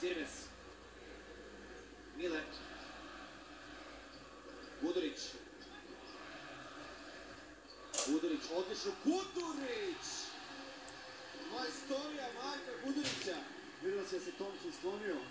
Cirnes. Mile. Gudurić. Gudurić odlično. Gudurić! Majstorija Marka Gudurića. Vidjelo se da se Thompson sklonio.